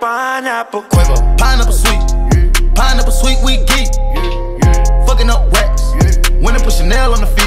pineapple. quiver, Pineapple sweet. Pineapple sweet, we geek. Fucking up racks. When Winning, put Chanel on the